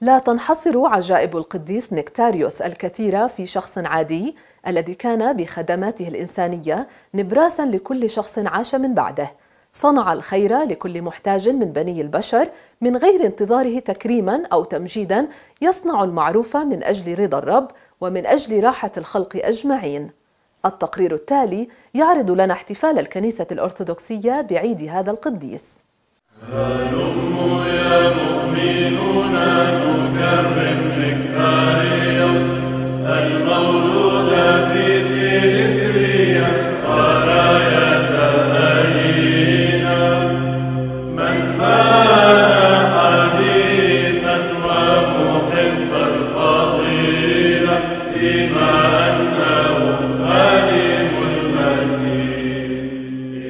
لا تنحصر عجائب القديس نكتاريوس الكثيرة في شخص عادي الذي كان بخدماته الإنسانية نبراسا لكل شخص عاش من بعده. صنع الخير لكل محتاج من بني البشر من غير انتظاره تكريما أو تمجيدا يصنع المعروف من أجل رضا الرب ومن أجل راحة الخلق أجمعين. التقرير التالي يعرض لنا احتفال الكنيسة الأرثوذكسية بعيد هذا القديس. مؤمنون نكرم نكتاريوس المولود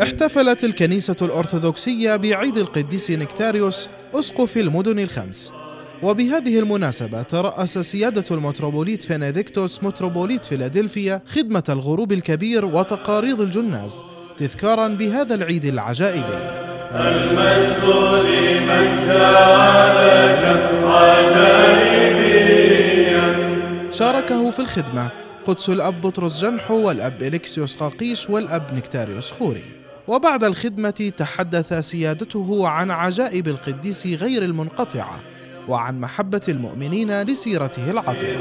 احتفلت الكنيسة الأرثوذكسية بعيد القديس نكتاريوس أسقف المدن الخمس. وبهذه المناسبة ترأس سيادة المتروبوليت فينيديكتوس متروبوليت فيلادلفيا خدمة الغروب الكبير وتقاريض الجناز تذكارا بهذا العيد العجائبي. عجائبيا شاركه في الخدمة قدس الأب بطرس جنحو والأب إليكسيوس قاقيش والأب نكتاريوس خوري. وبعد الخدمة تحدث سيادته عن عجائب القديس غير المنقطعة وعن محبة المؤمنين لسيرته العطرة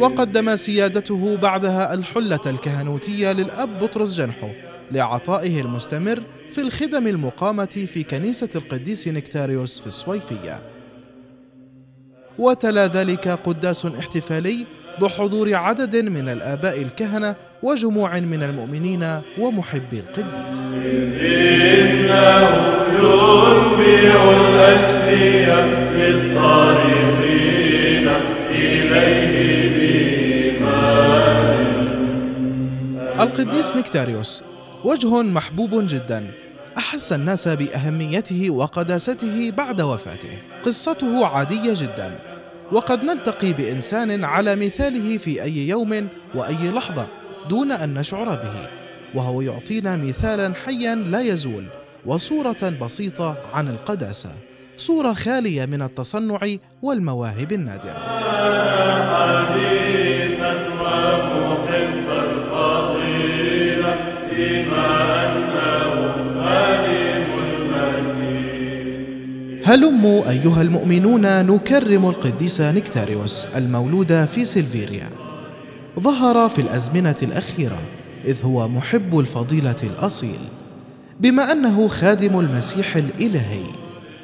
وقدم سيادته بعدها الحلة الكهنوتية للأب بطرس جنحو لعطائه المستمر في الخدم المقامة في كنيسة القديس نكتاريوس في الصويفية. وتلا ذلك قداس احتفالي بحضور عدد من الآباء الكهنة وجموع من المؤمنين ومحبي القديس. القديس نكتاريوس وجه محبوب جدا. أحس الناس بأهميته وقداسته بعد وفاته. قصته عادية جدا. وقد نلتقي بإنسان على مثاله في أي يوم وأي لحظة دون أن نشعر به. وهو يعطينا مثالا حيا لا يزول وصورة بسيطة عن القداسة. صورة خالية من التصنع والمواهب النادرة. هلموا أيها المؤمنون نكرم القديس نكتاريوس المولود في سيلفيريا. ظهر في الأزمنة الأخيرة إذ هو محب الفضيلة الأصيل بما أنه خادم المسيح الإلهي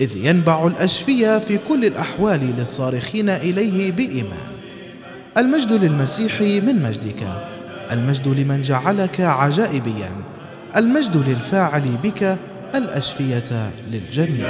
إذ ينبع الأشفية في كل الأحوال للصارخين إليه بإيمان. المجد للمسيح من مجدك المجد لمن جعلك عجائبيا المجد للفاعل بك الأشفية للجميع.